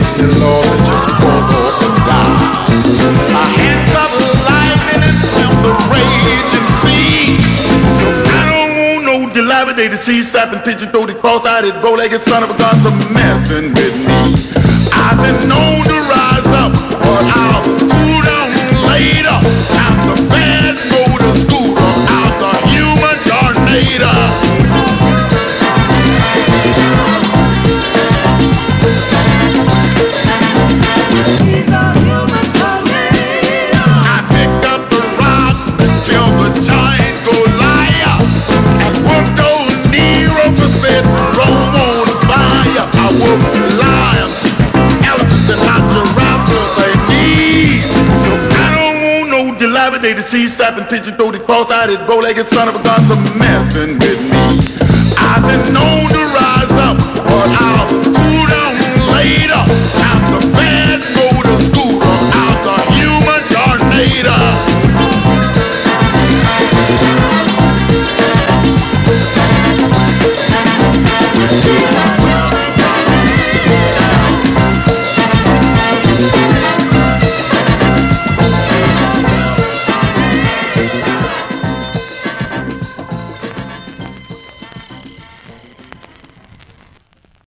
me, Lord, to just up and die. I handcuff lightning and stamp the raging sea. I don't want no dilapidated sea sapping, pigeon throated, cross-eyed, bow-legged son of a gun, some messing with me. I've been known no dilapidated, sea-sapping, pigeon-throated, cross-eyed, bow-legged son of a gun, some messing with me. I've